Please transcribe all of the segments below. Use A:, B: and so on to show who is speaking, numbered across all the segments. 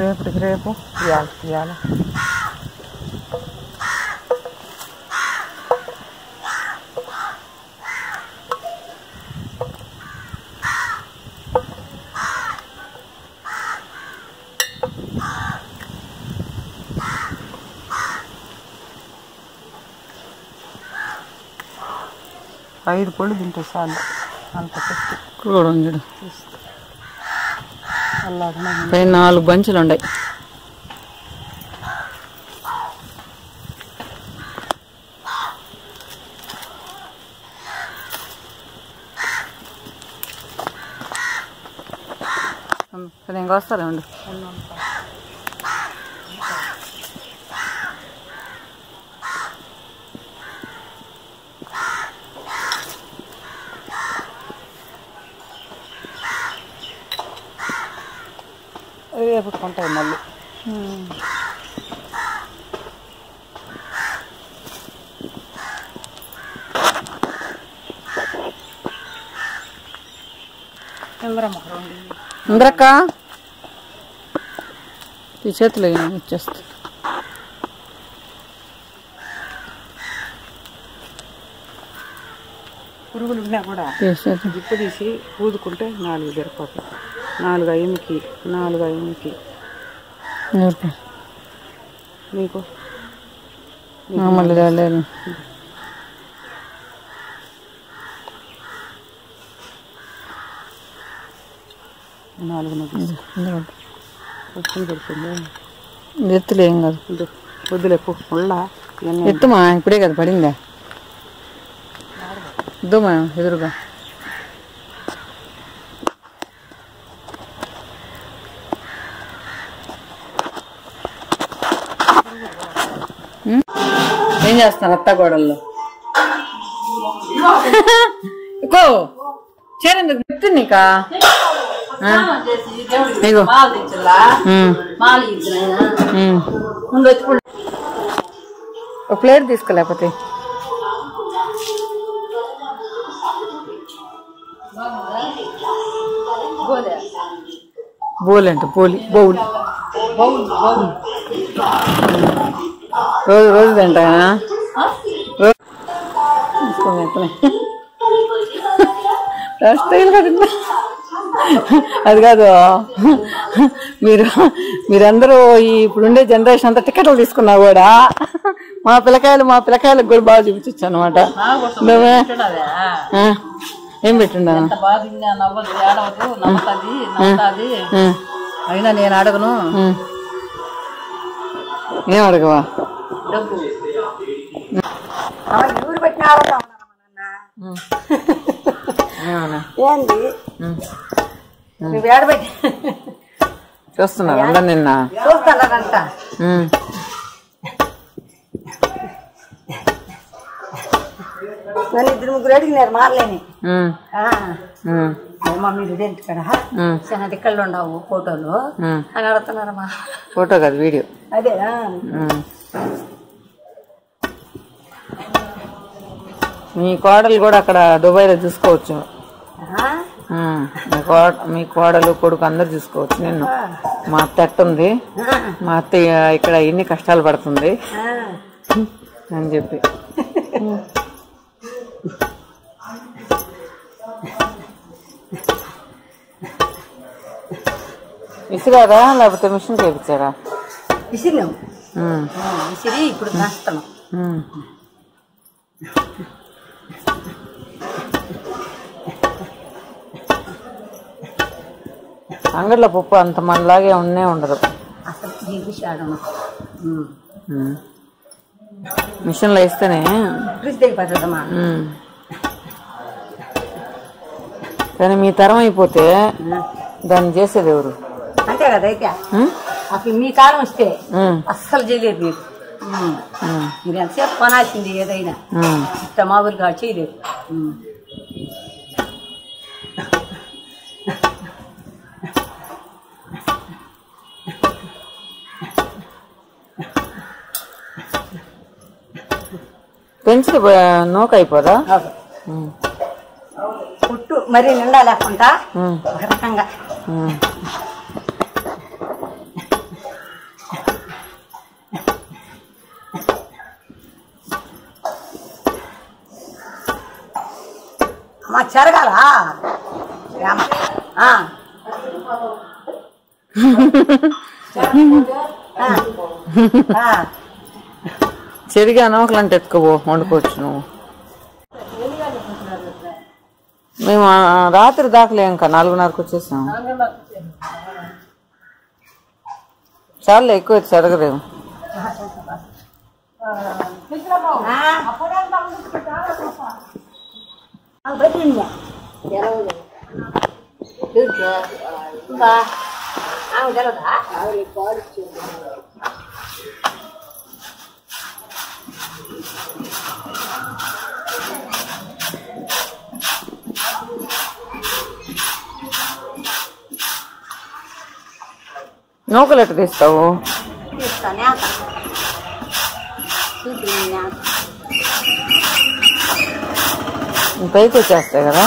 A: రేపటికి రేపు ఇవాళ ఇవాళ ఐదు పళ్ళు తింటే చాలు అంత పెట్టి
B: కూడా చూడు
A: అలాగనే
B: పైన నాలుగు బంచులు ఉన్నాయి సరే
A: రేపు కొంటాయి మళ్ళీ.
B: ఇంద్రక్క ఈ చేతులు ఇచ్చేస్తా
A: పురుగులు ఉన్నా కూడా జిప్పు తీసి ఊదుకుంటే నాలుగు సరిపోతాయి నాలుగు అయ్యమికి నాలుగు అయ్యమికి
B: నేర్పు
A: మీకు
B: మళ్ళీ లేదు
A: నాలుగు వచ్చింది పెడుతుంది?
B: ఎత్తులు కాదు.
A: వద్దులేపు ఉళ్ళ
B: ఎత్తుమా ఇప్పుడే కదా పడిందా? ఇద్దుమా ఎదురుగా. చేస్తాను అత్త గోడల్లో. ఇకో చేరేందుకు ఎత్తుంది నీకా? ఇగో. ఒక ప్లేట్ తీసుకోలేకపోతే. బోల్ అంట పోలి బౌల్. రోజు రోజు తింటా స్టైల్ కదా అది కాదు. మీరు మీరందరూ ఈ ఇప్పుడుండే జనరేషన్ అంతా టికెట్లు తీసుకున్నా కూడా మా పిల్లకాయలు మా పిల్లకాయలకు కూడా బాగా చూపించచ్చు అనమాట ఏం పెట్టిండా?
A: అయినా నేను అడగను.
B: ఏం అడగవా?
C: ఎవరు పెట్టినారో? ఏంది. నువ్వు ఏడబెట్టి
B: చూస్తున్నారు అందరు నిన్న.
C: నన్ను ఇద్దరు ముగ్గురు అడిగినారు మారలేని. ఏమ్మా మీరు ఇదేంటి కదా దిక్కల్లో ఉండవు ఫోటోలు. అని అడుగుతున్నారమ్మా.
B: ఫోటో కాదు వీడియో.
C: అదే.
B: మీ కోడలు కూడా అక్కడ దుబాయ్లో చూసుకోవచ్చు. మీ కోడ మీ కోడలు కొడుకు అందరు చూసుకోవచ్చు నిన్ను. మా అత్త
C: ఆ.
B: మా అత్త ఇక్కడ ఎన్ని కష్టాలు పడుతుంది. అని చెప్పి. ఇసురారా లేకపోతే మిషన్ చేయించారా?
C: విసిరినాం. విసిరి ఇప్పుడు కాస్తున్నాం
B: ఉం. అంగడిలో పప్పు అంత మనలాగే ఉన్నే ఉండదు. మిషన్లో వేస్తేనే. కానీ మీ తరం అయిపోతే దాన్ని చేసేది ఎవరు?
C: అంతే కదా అయితే? అసలు మీ కాలం వస్తే. అస్సలు చేయలేరు మీరు. మీరు ఎంతసేపు కొనాల్సింది ఏదైనా
B: ఉం.
C: ఇట్లా మామూలుగా చేయలేరు ఉమ్.
B: పెంచితే నూక అయిపోదా.
C: పుట్టు మరీ నిండా లేకుండా రకంగా మా చెరగాల.
B: చెరిగా నౌకలంటే ఎత్తుకోబో వండుకోవచ్చు నువ్వు. మేము రాత్రి దాకలే ఇంకా నాలుగున్నరకు వచ్చేసాం. చాలా ఎక్కువ చెరగలేము. నౌకలు ఎట్ట తీస్తావు?
C: తీస్తానే అంత చూపింది అంత
B: పైకి వచ్చేస్తాయి కదా?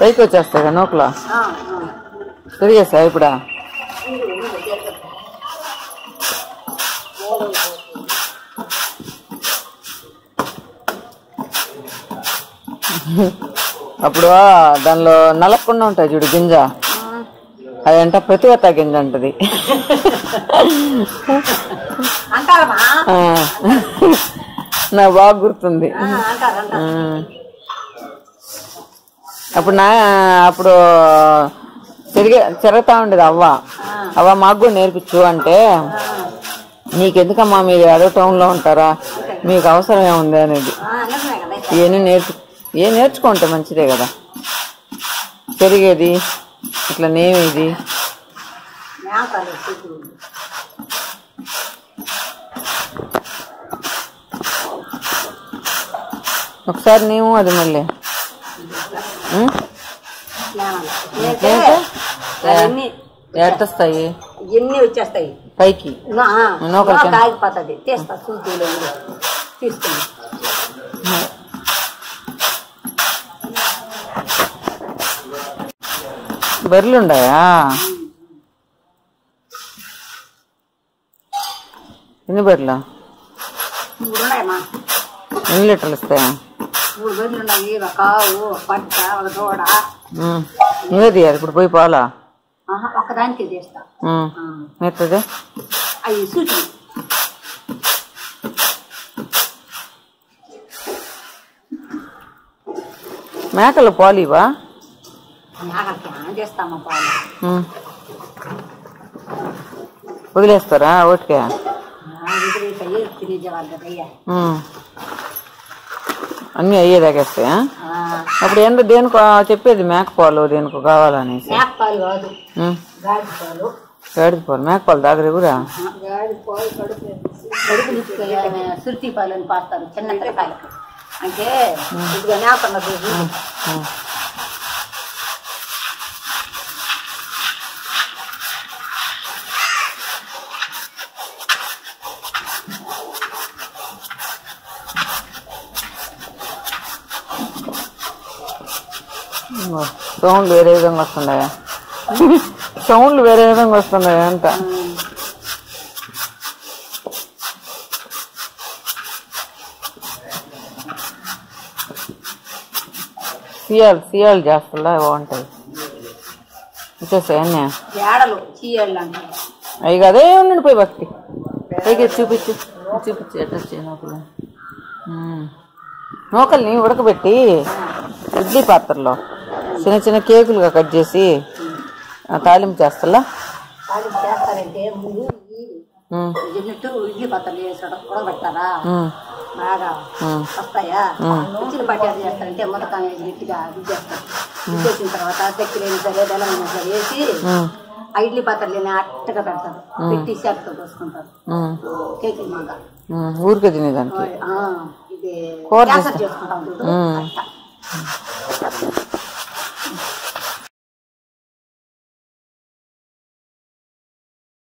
B: పైకి వచ్చేస్తాయి కదా నౌకలు
C: ఆ, ఆ.
B: తిరిగేసా ఇప్పుడా? అప్పుడు దానిలో నలగకుండా ఉంటాయి చూడు గింజ. అదంట ప్రతివత గింజ అంటది. నాకు బాగా గుర్తుంది. అప్పుడు నా అప్పుడు తిరిగే తిరుగుతా ఉండేది అవ్వ. అవ్వ మాకు కూడా నేర్పించు అంటే నీకెందుకమ్మా మీరు అదే టౌన్లో ఉంటారా? మీకు అవసరం ఏముంది? అనేది. ఇవన్నీ నేర్చు ఏ నేర్చుకుంటే మంచిదే కదా. పెరిగేది ఇట్లా నేమేది. ఒకసారి నీవు అది మళ్ళీ. ఎట్టొస్తాయి
C: ఎన్ని వచ్చేస్తాయి?
B: పైకి.
C: ఆగిపోతుంది తీస్తా సూచీలో తీసుకుని
B: బర్రెలుండాయా? ఎన్ని బర్రెలు?
C: మూడు ఉన్నాయమ్మా
B: ఎన్ని లీటర్లు ఇస్తాయా
C: మూడు బర్రెలు ఉన్నాయి ఒక కావు ఒక పట్ట ఒక దూడ
B: ఉం. నువ్వే తీయాలి ఇప్పుడు పోయి పాలా
C: ఆహా, ఒకదానికి తీస్తా
B: ఉం.
C: ఆ,
B: మెత్తది
C: అవి సూచి
B: మేకలు పాలివా
C: నాగలికి ఏం చేస్తామా పాలు
B: ఉం. వదిలేస్తారా ఓటికే అన్నీ అయ్యే తాగేస్తాయా
C: ఆ,
B: అప్పుడు ఎంత దేనికో చెప్పేది మేకపోలు దేనికో కావాలనేసి.
C: మేక పాలు కాదు.
B: ఉం.
C: గాడి పాలు
B: గాడిద పాలు మేకపాలు తాగరు కూడా
C: సుర్తి పాలు అని పాస్తారు చిన్న అంటే ఇదిగో
B: సౌండ్లు వేరే విధంగా వస్తున్నాయా. సౌండ్లు వేరే విధంగా వస్తున్నాయా అంట. సియాలు సియాలు చేస్తా బాగుంటాయి
C: అంటారు.
B: అవి అదే ఉండండి పోయి భక్తి పైకి చూపించు చూపించు ఎట్లా ఉమ్. నూకల్ని ఉడకబెట్టి ఇడ్లీ పాత్రలో. చిన్న చిన్న కేకులుగా కట్ చేసి తాలింపు
C: వాళ్ళు చేస్తారంటే ముందు పత్రాలు వేసడం బాగా వస్తాయా? చేస్తారంటే మొదట గట్టిగా రుద్దేస్తారు రుద్దేసిన తర్వాత సరే సరే వేసి ఆ ఇడ్లీ పాత్రలు అట్టగా పెడతారు పెట్టి చేతితో పోసుకుంటారు
B: ఉమ్,
C: కేక్ మాగా
B: ఉమ్, ఊరికే తినేదానికి?
C: ఇది చేసుకుంటాం చూడు.